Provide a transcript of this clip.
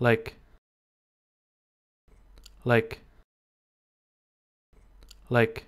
like like like